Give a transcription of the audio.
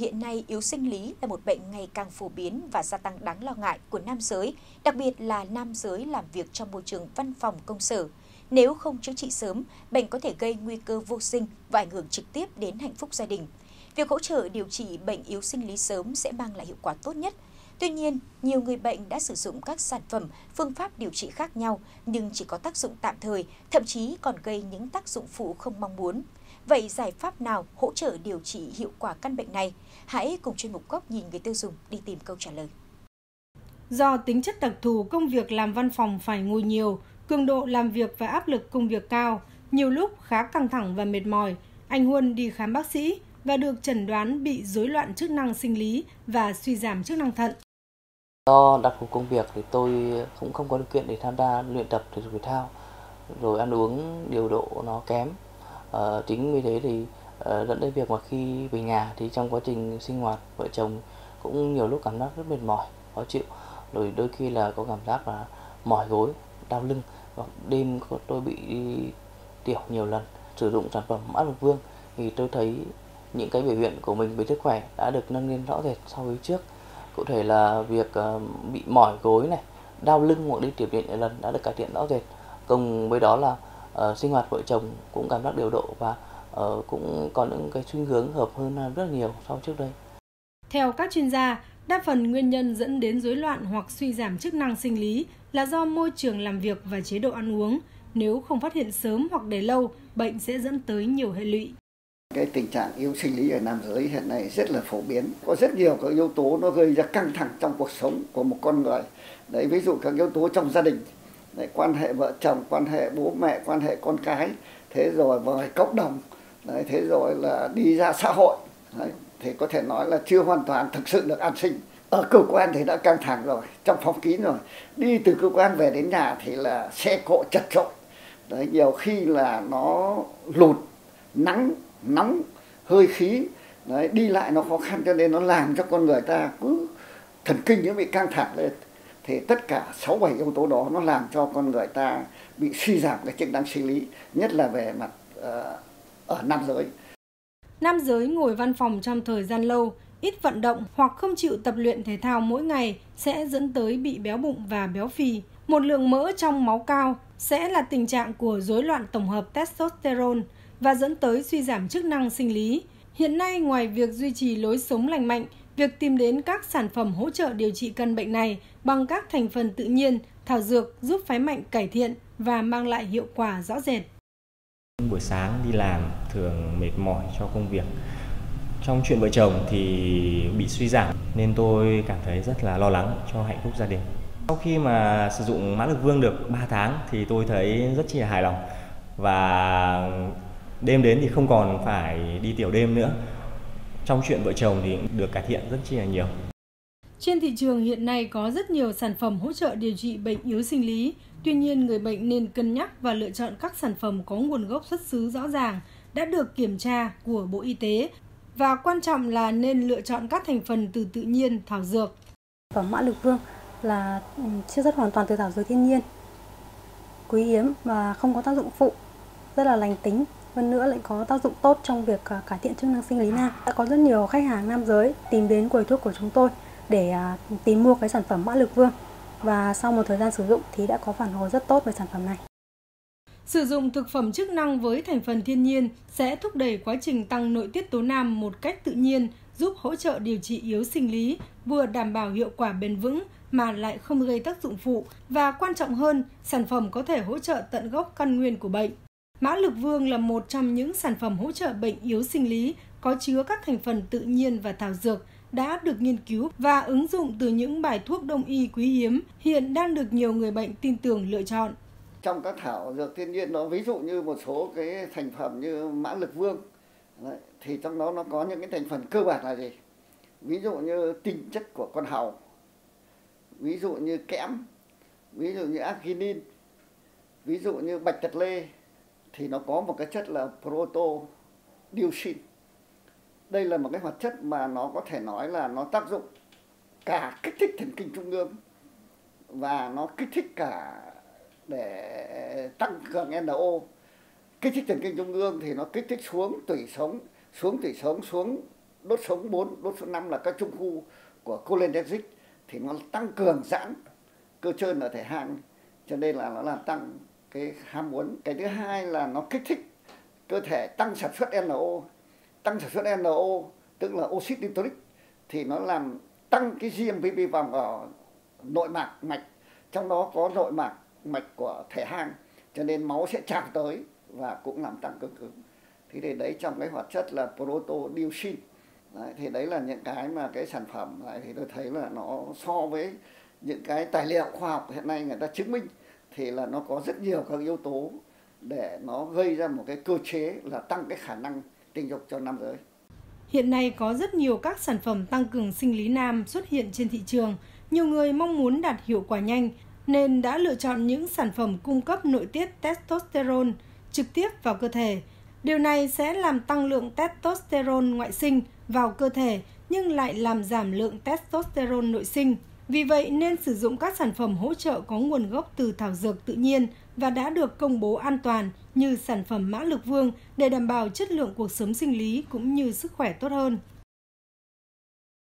hiện nay yếu sinh lý là một bệnh ngày càng phổ biến và gia tăng đáng lo ngại của nam giới, đặc biệt là nam giới làm việc trong môi trường văn phòng công sở. Nếu không chữa trị sớm, bệnh có thể gây nguy cơ vô sinh và ảnh hưởng trực tiếp đến hạnh phúc gia đình. Việc hỗ trợ điều trị bệnh yếu sinh lý sớm sẽ mang lại hiệu quả tốt nhất. Tuy nhiên, nhiều người bệnh đã sử dụng các sản phẩm, phương pháp điều trị khác nhau nhưng chỉ có tác dụng tạm thời, thậm chí còn gây những tác dụng phụ không mong muốn. Vậy giải pháp nào hỗ trợ điều trị hiệu quả căn bệnh này? Hãy cùng chuyên mục góc nhìn người tiêu dùng đi tìm câu trả lời. Do tính chất đặc thù công việc làm văn phòng phải ngồi nhiều, cường độ làm việc và áp lực công việc cao, nhiều lúc khá căng thẳng và mệt mỏi, anh Huân đi khám bác sĩ và được chẩn đoán bị rối loạn chức năng sinh lý và suy giảm chức năng thận. Do đặc thù công việc thì tôi cũng không có điều kiện để tham gia luyện tập thể dục thể thao, rồi ăn uống điều độ nó kém. À, chính vì thế thì à, dẫn đến việc mà khi về nhà thì trong quá trình sinh hoạt vợ chồng cũng nhiều lúc cảm giác rất mệt mỏi, khó chịu, rồi đôi khi là có cảm giác là mỏi gối, đau lưng. Hoặc đêm tôi bị tiểu nhiều lần sử dụng sản phẩm mã lục vương. Thì tôi thấy những cái biểu hiện của mình về sức khỏe đã được nâng lên rõ rệt so với trước cụ thể là việc ờ, bị mỏi gối này đau lưng hoặc đi tiểu tiện lần đã được cải thiện rõ rệt. Cùng với đó là uh, sinh hoạt vợ chồng cũng cảm giác điều độ và uh, cũng có những cái xu hướng hợp hơn rất nhiều so với trước đây. Theo các chuyên gia đa phần nguyên nhân dẫn đến rối loạn hoặc suy giảm chức năng sinh lý là do môi trường làm việc và chế độ ăn uống. Nếu không phát hiện sớm hoặc để lâu bệnh sẽ dẫn tới nhiều hệ lụy cái tình trạng yếu sinh lý ở nam giới hiện nay rất là phổ biến. Có rất nhiều các yếu tố nó gây ra căng thẳng trong cuộc sống của một con người. Đấy ví dụ các yếu tố trong gia đình. Đấy, quan hệ vợ chồng quan hệ bố mẹ quan hệ con cái. Thế rồi với cộng đồng. Đấy, thế rồi là đi ra xã hội. Đấy, thì có thể nói là chưa hoàn toàn thực sự được an sinh. Ở cơ quan thì đã căng thẳng rồi trong phòng kín rồi. Đi từ cơ quan về đến nhà thì là xe cộ chật chội, đấy nhiều khi là nó lụt nắng nóng hơi khí. Đấy, đi lại nó khó khăn cho nên nó làm cho con người ta cứ thần kinh nó bị căng thẳng lên. Thì tất cả sáu bảy yếu tố đó nó làm cho con người ta bị suy giảm cái chức năng sinh lý nhất là về mặt uh, ở nam giới. Nam giới ngồi văn phòng trong thời gian lâu ít vận động hoặc không chịu tập luyện thể thao mỗi ngày sẽ dẫn tới bị béo bụng và béo phì. Một lượng mỡ trong máu cao sẽ là tình trạng của rối loạn tổng hợp testosterone và dẫn tới suy giảm chức năng sinh lý. Hiện nay, ngoài việc duy trì lối sống lành mạnh, việc tìm đến các sản phẩm hỗ trợ điều trị căn bệnh này bằng các thành phần tự nhiên, thảo dược giúp phái mạnh cải thiện và mang lại hiệu quả rõ rệt. Buổi sáng đi làm thường mệt mỏi cho công việc. Trong chuyện vợ chồng thì bị suy giảm nên tôi cảm thấy rất là lo lắng cho hạnh phúc gia đình. Sau khi mà sử dụng mã lực vương được 3 tháng thì tôi thấy rất chi là hài lòng và đêm đến thì không còn phải đi tiểu đêm nữa trong chuyện vợ chồng thì được cải thiện rất chi là nhiều trên thị trường hiện nay có rất nhiều sản phẩm hỗ trợ điều trị bệnh yếu sinh lý. Tuy nhiên, người bệnh nên cân nhắc và lựa chọn các sản phẩm có nguồn gốc xuất xứ rõ ràng, đã được kiểm tra của Bộ Y tế và quan trọng là nên lựa chọn các thành phần từ tự nhiên, thảo dược. Phẩm mã lực vương là ừ, chiết xuất hoàn toàn từ thảo dược thiên nhiên, quý hiếm và không có tác dụng phụ, rất là lành tính hơn nữa lại có tác dụng tốt trong việc à, cải thiện chức năng sinh lý nam. Đã có rất nhiều khách hàng nam giới tìm đến quầy thuốc của chúng tôi để à, tìm mua cái sản phẩm mã lực vương và sau một thời gian sử dụng thì đã có phản hồi rất tốt về sản phẩm này. Sử dụng thực phẩm chức năng với thành phần thiên nhiên sẽ thúc đẩy quá trình tăng nội tiết tố nam một cách tự nhiên, giúp hỗ trợ điều trị yếu sinh lý, vừa đảm bảo hiệu quả bền vững mà lại không gây tác dụng phụ và quan trọng hơn, sản phẩm có thể hỗ trợ tận gốc căn nguyên của bệnh. Mã lực vương là một trong những sản phẩm hỗ trợ bệnh yếu sinh lý có chứa các thành phần tự nhiên và thảo dược đã được nghiên cứu và ứng dụng từ những bài thuốc đông y quý hiếm hiện đang được nhiều người bệnh tin tưởng lựa chọn. Trong các thảo dược thiên nhiên nó ví dụ như một số cái thành phẩm như mã lực vương đấy, thì trong đó nó có những cái thành phần cơ bản là gì? Ví dụ như tinh chất của con hàu, ví dụ như kẽm, ví dụ như arginin, ví dụ như bạch tật lê, thì nó có một cái chất là proto dioxin. Đây là một cái hoạt chất mà nó có thể nói là nó tác dụng cả kích thích thần kinh trung ương và nó kích thích cả để tăng cường NO kích thích thần kinh trung ương thì nó kích thích xuống tủy sống xuống tủy sống xuống đốt sống 4, đốt sống 5 là các trung khu của cholinergic thì nó tăng cường giãn cơ trơn ở thể hang cho nên là nó làm tăng cái ham muốn. Cái thứ hai là nó kích thích cơ thể tăng sản xuất NO tăng sản xuất NO tức là oxit nitric thì nó làm tăng cái GMPP vòng ở nội mạc mạch. Trong đó có nội mạc mạch của thể hang cho nên máu sẽ tràn tới và cũng làm tăng cương cứng. Thì để đấy trong cái hoạt chất là protodioxin. Đấy, thì đấy là những cái mà cái sản phẩm lại thì tôi thấy là nó so với những cái tài liệu khoa học hiện nay người ta chứng minh thì là nó có rất nhiều các yếu tố để nó gây ra một cái cơ chế là tăng cái khả năng tình dục cho nam giới. Hiện nay có rất nhiều các sản phẩm tăng cường sinh lý nam xuất hiện trên thị trường. Nhiều người mong muốn đạt hiệu quả nhanh, nên đã lựa chọn những sản phẩm cung cấp nội tiết testosterone trực tiếp vào cơ thể. Điều này sẽ làm tăng lượng testosterone ngoại sinh vào cơ thể, nhưng lại làm giảm lượng testosterone nội sinh. Vì vậy nên sử dụng các sản phẩm hỗ trợ có nguồn gốc từ thảo dược tự nhiên và đã được công bố an toàn như sản phẩm mã lực vương để đảm bảo chất lượng cuộc sống sinh lý cũng như sức khỏe tốt hơn.